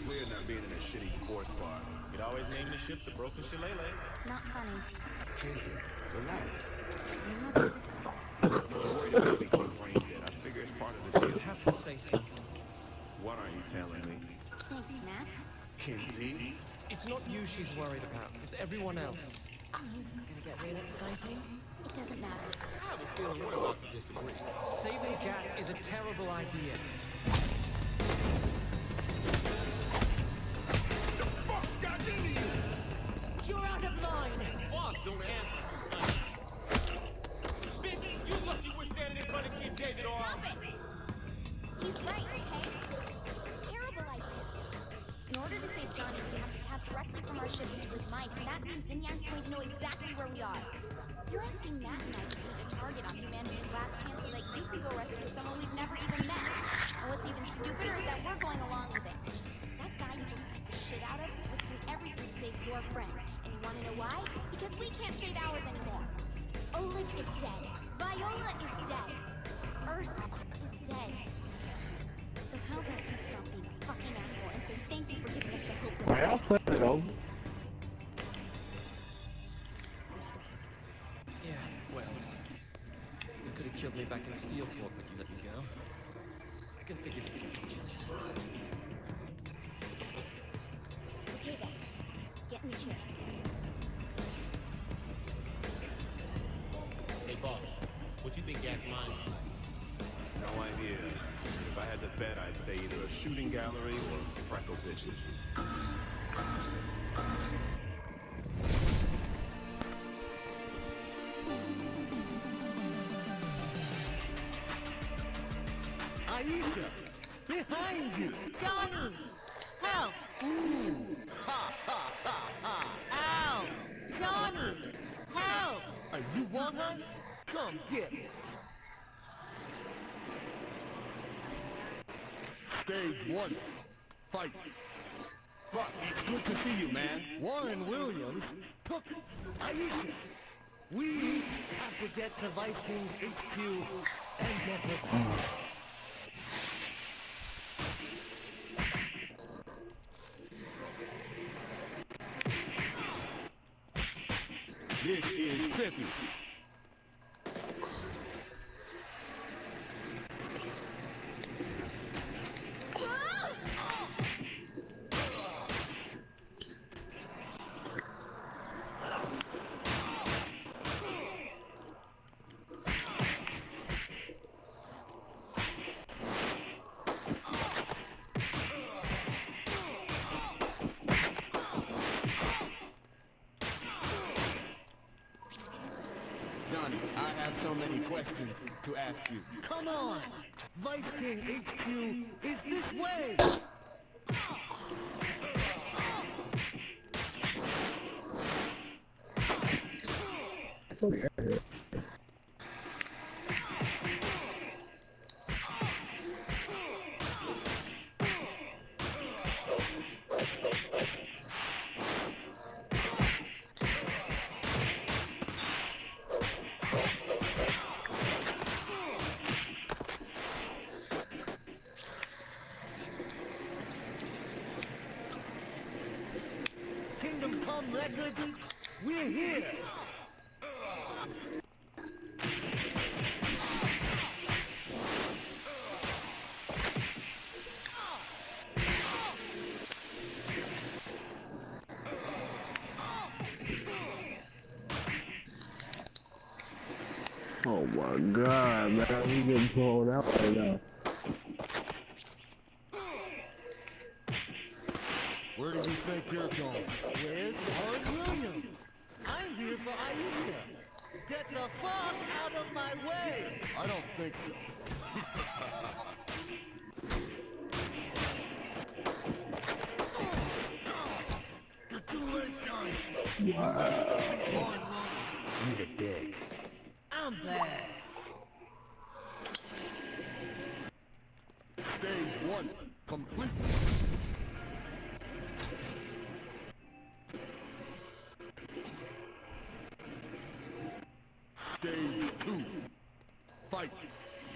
It's weird not being in a shitty sports bar. You'd always name the ship the Broken Shillelagh. Not funny. Kinzie, relax. Do my best. If you're worried about me getting brain dead, I figure it's part of the deal. You have to say something. What are you telling me? Thanks, Matt. Kinzie? It's not you she's worried about. It's everyone else. Oh, this is gonna get real exciting. It doesn't matter. I have a feeling we're about to disagree. Saving Gat is a terrible idea. You're out of line! Boss, don't answer. Bitch, you lucky we're standing in front of Keith David or Stop it! He's right, okay? It's a terrible idea. In order to save Johnny, we have to tap directly from our ship into his mind, and that means Zinyak's going to know exactly where we are. You're asking Matt and to put a target on humanity's last chance so that you can go rescue someone we've never even met. And what's even stupider is that we're going along with it. Save your friend. And you want to know why? Because we can't save ours anymore. Oleg is dead. Viola is dead. Earth is dead. So how about you stop being a fucking asshole and say thank you for giving us the hope that Ouais, had to bet, I'd say either a shooting gallery or Freckle Bitch's. Stage one. Fight. It's good to see you, man. Warren Williams took Aisha. We have to get to Vice Kings HQ and get her I have so many questions to ask you. Come on! Vice King HQ is this way! It's Kingdom Come Records, we're here! Oh my god, man, he getting blown out right now. Johnny. Need a dick. I'm bad. Stage one, complete. Stage two, fight.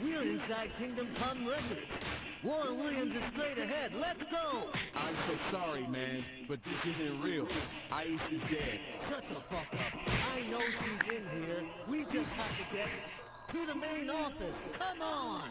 We're inside Kingdom Come Records. Warren Williams is straight ahead. Let's go! I'm so sorry, man, but this isn't real. Ice is dead. Shut the fuck up. I know she's in here. We just have to get to the main office. Come on!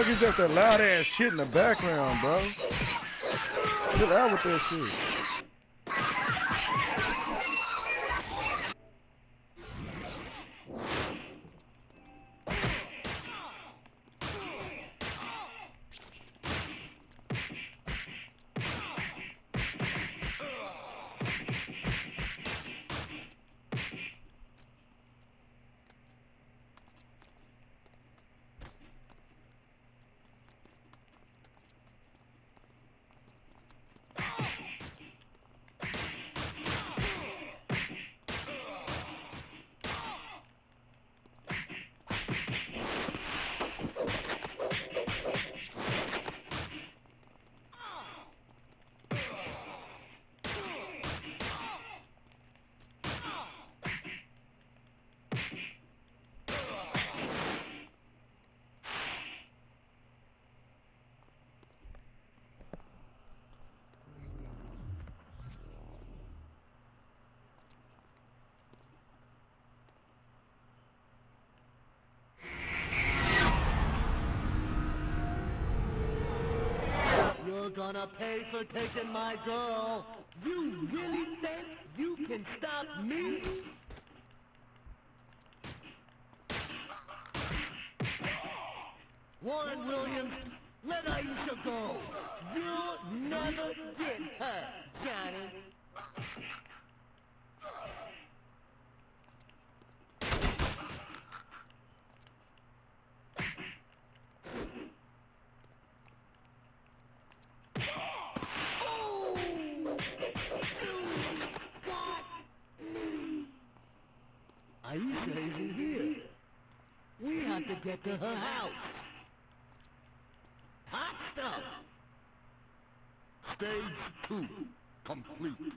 Fuck is that that loud ass shit in the background, bro? Chill out with that shit. Gonna pay for taking my girl. You really think you can stop me? Warren Williams, let Aisha go. You'll never get her, Johnny. Oh! You got me. Aisha isn't here. We have to get to her house. Hot stuff. Stage two, complete.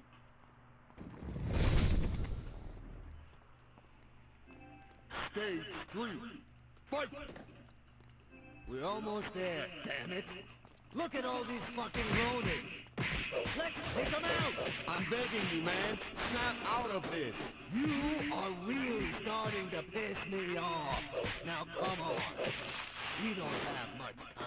Stage three. Fight! We're almost there, damn it. Look at all these fucking Ronin. Let's take them out. I'm begging you, man. Snap out of this. You are really starting to piss me off. Now come on. We don't have much time.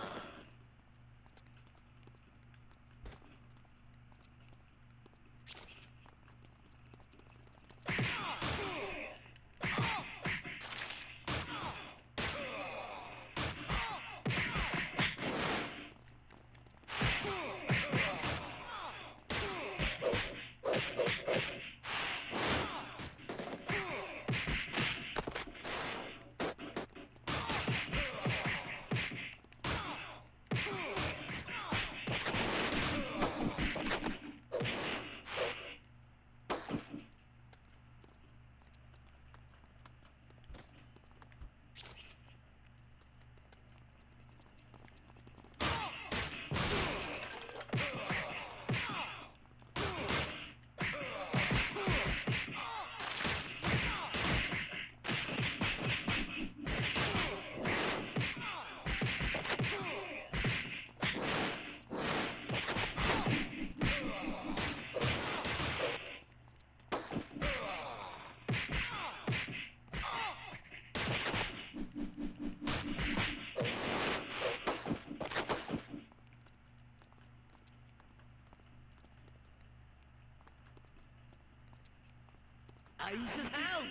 Aisha's house.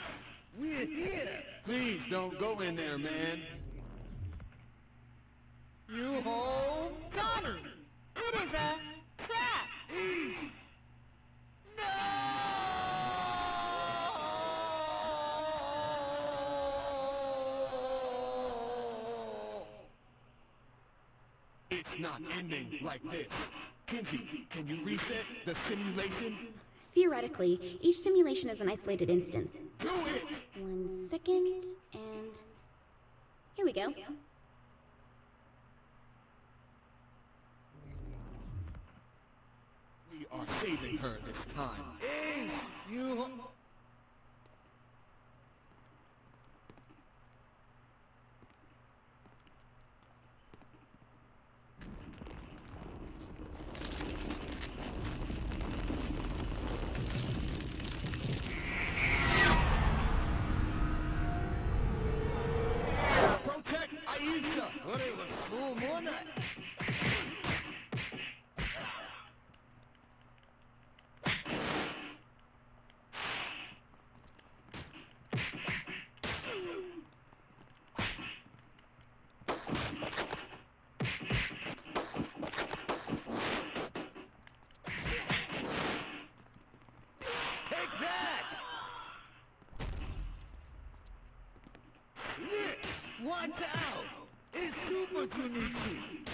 We're here. Please don't go in there, man. You home? Donnie, it is a trap. no! It's not ending like this. Kinzie, can you reset the simulation? Theoretically, each simulation is an isolated instance. One second, and here we go. ね Watch out! It's Super Junichi!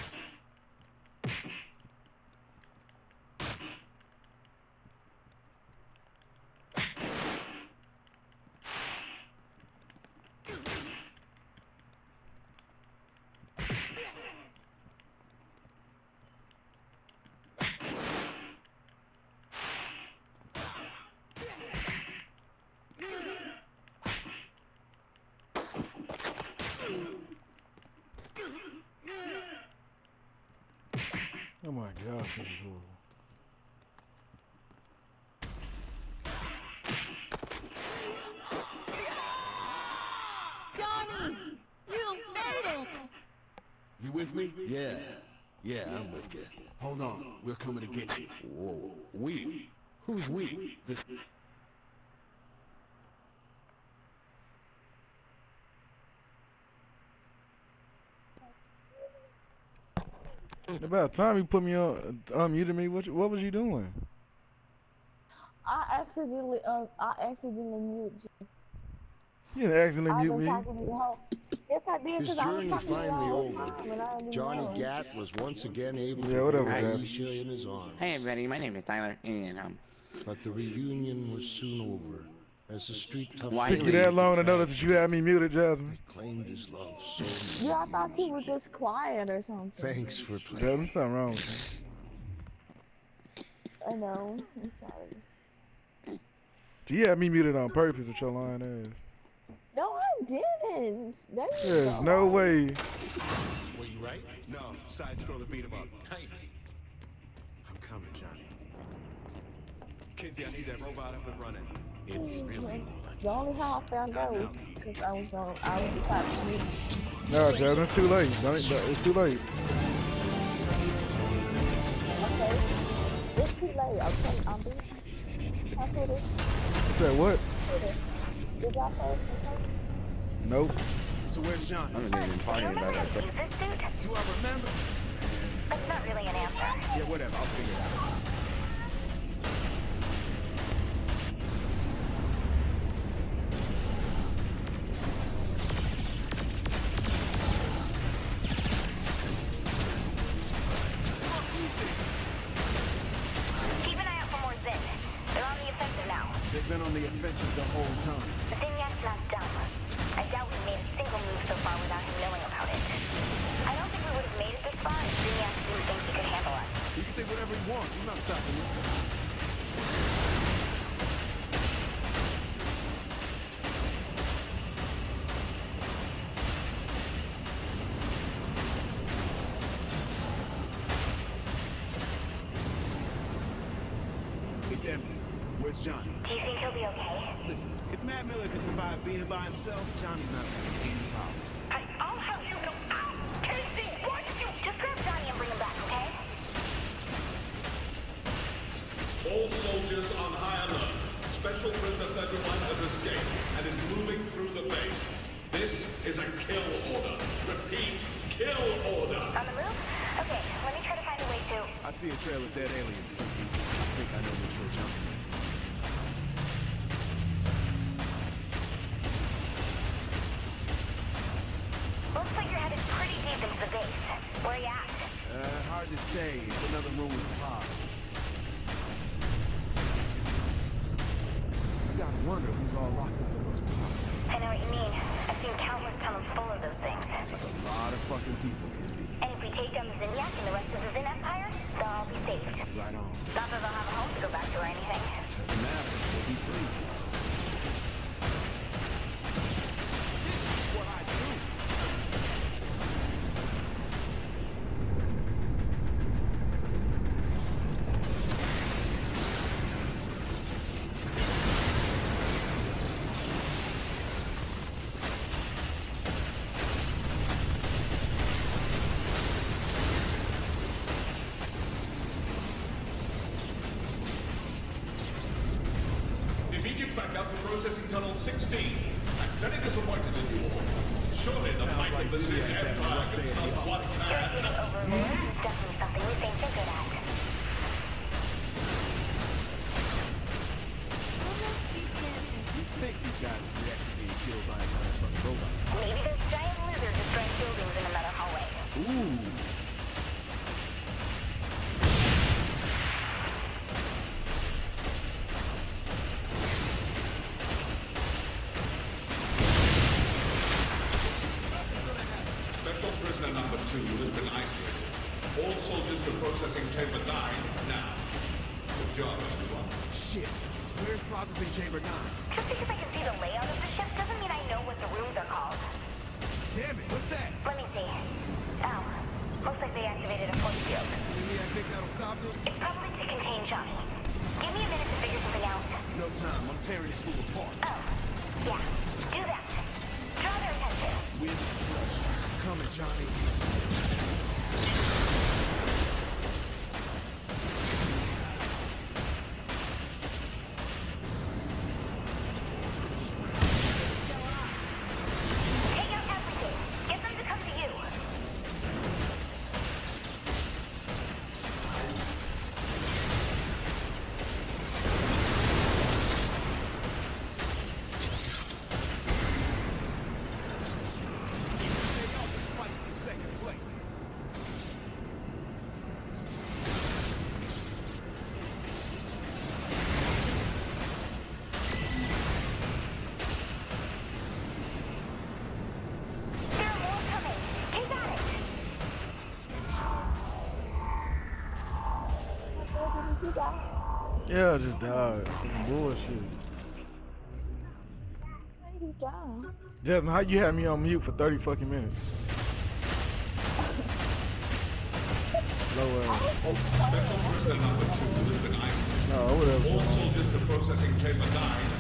Oh my gosh, this is horrible. Johnny! You made it! You with me? Yeah, yeah, I'm with you. Hold on, we're coming to get you. Whoa, we? Who's we? This About time you put me on, unmuted me. What, you- what was you doing? I accidentally um I accidentally muted you. You didn't accidentally I've mute me. talking you Yes I did His because I was journey talking to you the finally over. and I didn't Johnny know. Gat was once again able Yeah, to whatever, hold Aisha in his arms. Hey everybody, my name is Tyler, and um, But the reunion was soon over as the street tough Why Took you that long to notice that you had me muted, Jasmine. claimed his love so Yeah, I thought you were just quiet or something. Thanks for playing. Jasmine, something wrong with I know. I'm sorry. you. You had me muted on purpose with your lying ass. No, I didn't. There There's go. no way. Were you right? No, side scroller beat him up. Nice. I'm coming, Johnny. Kinzie, I need that robot up and running. It's mm-hmm. really mm-hmm. The only how I found out was because I was on I was the type of. No, Jasmine, it's too late. Don't, it's too late. Okay. It's too late. Okay, I'm being I put it. You said what? Put. Did y'all post it? Nope. So where's Johnny? I haven't even talking about that. Do I remember? That's not really an answer. Yeah, whatever. I'll figure it out. It's empty. Where's Johnny? Do you think he'll be okay? Listen, if Matt Miller can survive being by himself, Johnny's not gonna have any problems. I, I'll have you know. Ow! Casey, why did you just grab Johnny and bring him back, okay? All soldiers on high alert. Special prisoner 31 has escaped and is moving through the base. This is a kill order. Repeat, kill order. On the move? Okay, let me try to find a way to. I see a trail of dead aliens, Kinzie. I know which way Johnny. Looks like you're headed pretty deep into the base. Where are you at? Uh, hard to say it's another room with pods. You gotta wonder who's all locked up in those pods. I know what you mean. I've seen countless tunnels full of those things. That's a lot of fucking people, Kinzie. And if we take down the Zinyak and the rest of the Zin Empire, they'll all be saved. Right on. Not that they'll have a home to go back to anything. Processing tunnel 16. I'm very disappointed in you all. Surely the might of the Zin Empire can stop one man. Over definitely something we think they're good at. Think these guys would to being killed by a giant robot? Maybe there's giant lizards destroying buildings in another hallway. Ooh. Processing chamber 9? Just because I can see the layout of the ship doesn't mean I know what the rooms are called. Damn it, what's that? Let me see. Oh, looks like they activated a force field. Zinyak think that'll stop them? It's probably to contain Johnny. Give me a minute to figure something out. No time. I'm tearing this room apart. Oh, yeah. Do that. Draw their attention. With pleasure. Coming, Johnny. Yeah, I just died. Fucking bullshit. How you die? Jasmine, how you had me on mute for 30 fucking minutes? Low ass. Special prisoner number two has been. No, whatever. All soldiers to processing chamber 9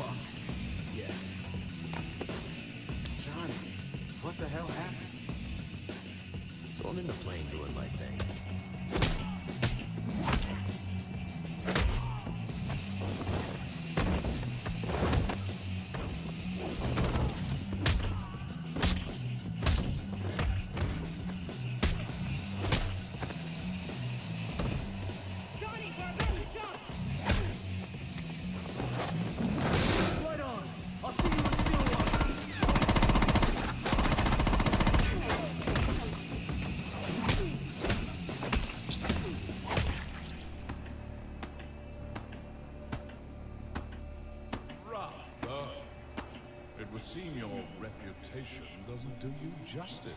fuck. Yes. Johnny, what the hell happened? So I'm in the plane doing my thing. Would seem your reputation doesn't do you justice.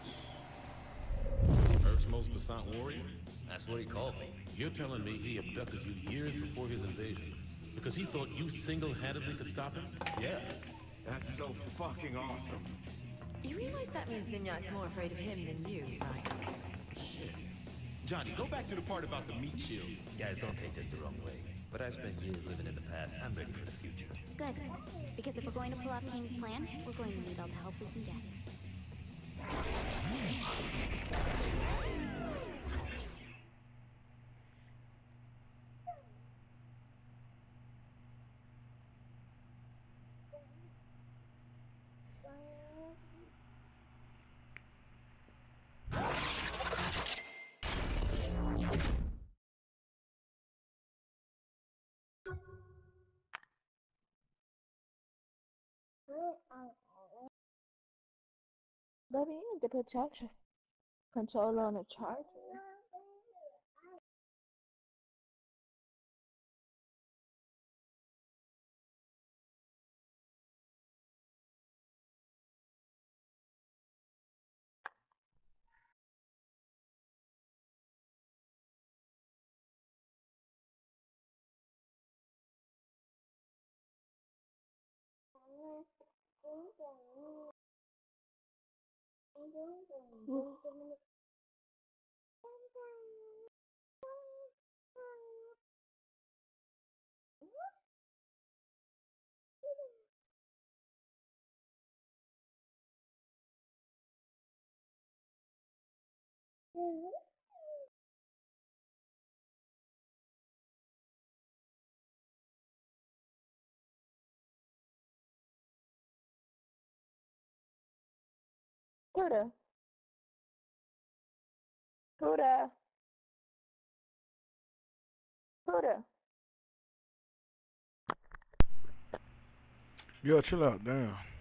Earth's most passant warrior? That's what he called me. You're telling me he abducted you years before his invasion because he thought you single-handedly could stop him? Yeah. That's so fucking awesome. You realize that means Zinyak's more afraid of him than you, right? Shit. Johnny, go back to the part about the meat shield. Guys, don't take this the wrong way. But I've spent years living in the past. I'm ready for the future. Good. Because if we're going to pull off King's plan, we're going to need all the help we can get. Baby, you need to put charger control on the charger. Mm-hmm. Huda. Huda. Yo, chill out, damn.